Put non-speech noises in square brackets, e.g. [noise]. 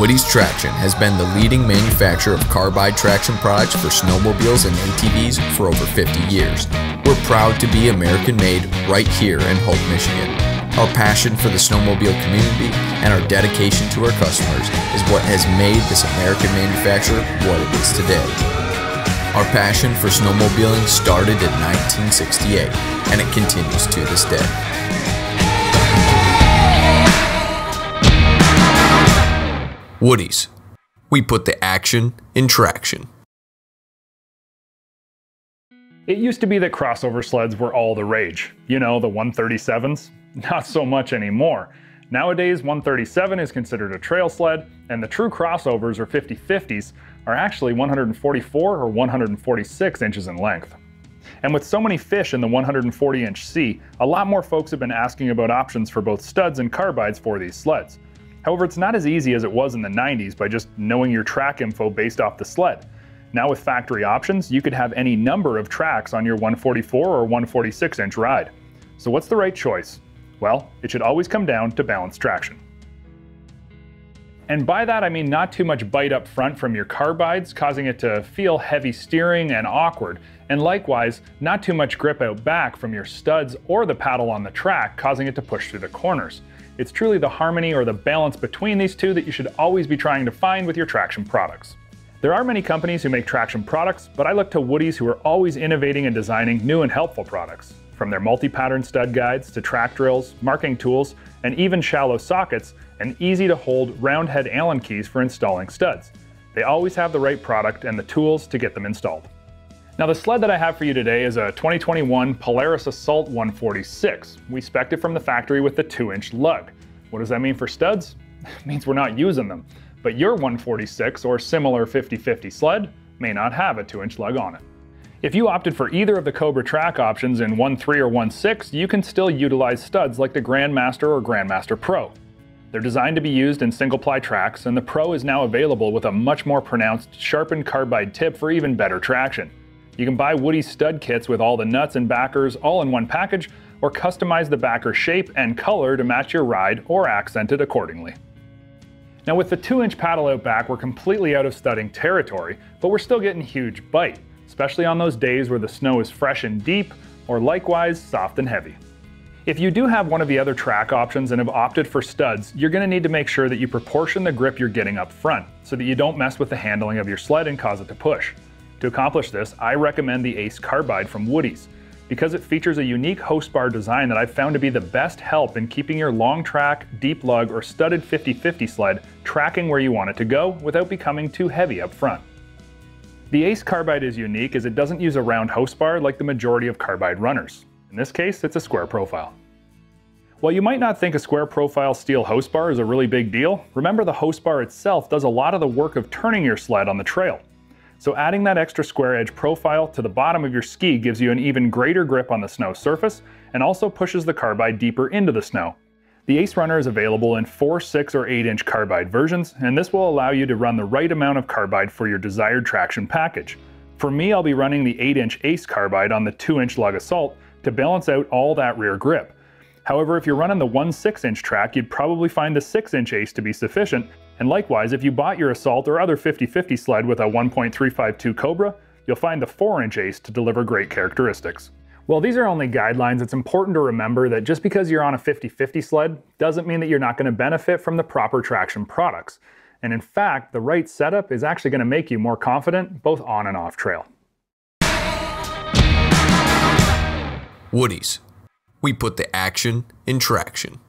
Woody's Traction has been the leading manufacturer of carbide traction products for snowmobiles and ATVs for over 50 years. We're proud to be American made right here in Hope, Michigan. Our passion for the snowmobile community and our dedication to our customers is what has made this American manufacturer what it is today. Our passion for snowmobiling started in 1968 and it continues to this day. Woody's. We put the action in traction. It used to be that crossover sleds were all the rage. You know, the 137s? [laughs] Not so much anymore. Nowadays, 137 is considered a trail sled, and the true crossovers or 50-50s are actually 144 or 146 inches in length. And with so many fish in the 140 inch sea, a lot more folks have been asking about options for both studs and carbides for these sleds. However, it's not as easy as it was in the 90s by just knowing your track info based off the sled. Now with factory options, you could have any number of tracks on your 144 or 146 inch ride. So what's the right choice? Well, it should always come down to balanced traction. And by that I mean not too much bite up front from your carbides, causing it to feel heavy steering and awkward, and likewise, not too much grip out back from your studs or the paddle on the track, causing it to push through the corners. It's truly the harmony or the balance between these two that you should always be trying to find with your traction products. There are many companies who make traction products, but I look to Woody's who are always innovating and designing new and helpful products. From their multi-pattern stud guides to track drills, marking tools, and even shallow sockets, and easy to hold round head Allen keys for installing studs. They always have the right product and the tools to get them installed. Now the sled that I have for you today is a 2021 Polaris Assault 146. We spec'd it from the factory with the 2-inch lug. What does that mean for studs? It [laughs] means we're not using them. But your 146 or similar 50-50 sled may not have a 2-inch lug on it. If you opted for either of the Cobra track options in 1.3 or 1.6, you can still utilize studs like the Grandmaster or Grandmaster Pro. They're designed to be used in single-ply tracks, and the Pro is now available with a much more pronounced sharpened carbide tip for even better traction. You can buy Woody stud kits with all the nuts and backers all in one package, or customize the backer shape and color to match your ride or accent it accordingly. Now with the 2-inch paddle out back, we're completely out of studding territory, but we're still getting huge bite, especially on those days where the snow is fresh and deep, or likewise soft and heavy. If you do have one of the other track options and have opted for studs, you're going to need to make sure that you proportion the grip you're getting up front, so that you don't mess with the handling of your sled and cause it to push. To accomplish this, I recommend the Ace Carbide from Woody's because it features a unique host bar design that I've found to be the best help in keeping your long track, deep lug, or studded 50-50 sled tracking where you want it to go without becoming too heavy up front. The Ace Carbide is unique as it doesn't use a round host bar like the majority of carbide runners. In this case, it's a square profile. While you might not think a square profile steel host bar is a really big deal, remember the host bar itself does a lot of the work of turning your sled on the trail. So adding that extra square edge profile to the bottom of your ski gives you an even greater grip on the snow surface and also pushes the carbide deeper into the snow. The Ace Runner is available in 4, 6, or 8 inch carbide versions, and this will allow you to run the right amount of carbide for your desired traction package. For me, I'll be running the 8 inch Ace carbide on the 2 inch Lug Assault to balance out all that rear grip. However, if you're running the 1 6 inch track, you'd probably find the 6 inch Ace to be sufficient, and likewise, if you bought your Assault or other 50-50 sled with a 1.352 Cobra, you'll find the 4-inch Ace to deliver great characteristics. While these are only guidelines, it's important to remember that just because you're on a 50-50 sled doesn't mean that you're not going to benefit from the proper traction products. And in fact, the right setup is actually going to make you more confident both on and off trail. Woody's. We put the action in traction.